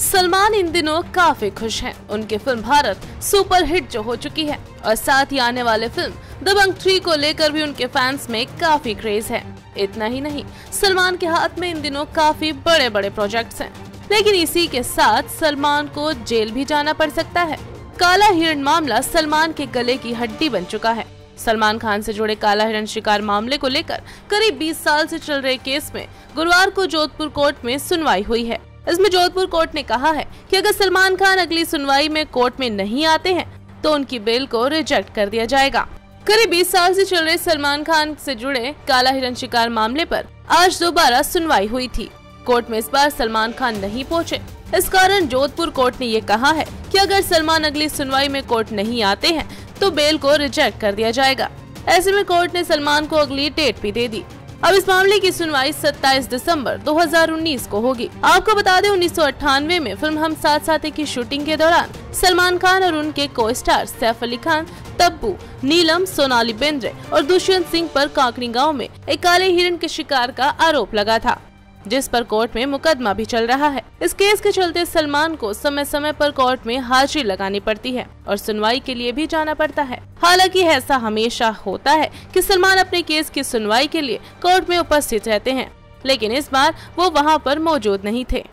सलमान इन दिनों काफ़ी खुश हैं। उनकी फ़िल्म भारत सुपर हिट जो हो चुकी है और साथ ही आने वाले फ़िल्म दबंग थ्री को लेकर भी उनके फैंस में काफ़ी क्रेज है इतना ही नहीं, सलमान के हाथ में इन दिनों काफ़ी बड़े बड़े प्रोजेक्ट्स हैं। लेकिन इसी के साथ सलमान को जेल भी जाना पड़ सकता है काला हिरण मामला सलमान के गले की हड्डी बन चुका है सलमान खान से जुड़े काला हिरण शिकार मामले को लेकर करीब 20 साल से चल रहे केस में गुरुवार को जोधपुर कोर्ट में सुनवाई हुई है इसमें जोधपुर कोर्ट ने कहा है कि अगर सलमान खान अगली सुनवाई में कोर्ट में नहीं आते हैं तो उनकी बेल को रिजेक्ट कर दिया जाएगा। करीब 20 साल से चल रहे सलमान खान से जुड़े काला हिरण शिकार मामले पर आज दोबारा सुनवाई हुई थी। कोर्ट में इस बार सलमान खान नहीं पहुँचे। इस कारण जोधपुर कोर्ट ने ये कहा है कि अगर सलमान अगली सुनवाई में कोर्ट नहीं आते हैं तो बेल को रिजेक्ट कर दिया जाएगा। ऐसे में कोर्ट ने सलमान को अगली डेट भी दे दी। अब इस मामले की सुनवाई 27 दिसंबर 2019 को होगी। आपको बता दें, उन्नीस सौ अट्ठानवे में फ़िल्म हम साथ साथ की शूटिंग के दौरान सलमान खान और उनके को स्टार सैफ अली खान, तब्बू, नीलम, सोनाली बेंद्रे और दुष्यंत सिंह पर काकड़ी गाँव में एक काले हिरण के शिकार का आरोप लगा था। जिस पर कोर्ट में मुकदमा भी चल रहा है। इस केस के चलते सलमान को समय समय पर कोर्ट में हाजिरी लगानी पड़ती है और सुनवाई के लिए भी जाना पड़ता है। हालाँकि ऐसा हमेशा होता है कि सलमान अपने केस की सुनवाई के लिए कोर्ट में उपस्थित रहते हैं, लेकिन इस बार वो वहाँ पर मौजूद नहीं थे।